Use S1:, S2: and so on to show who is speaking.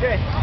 S1: 对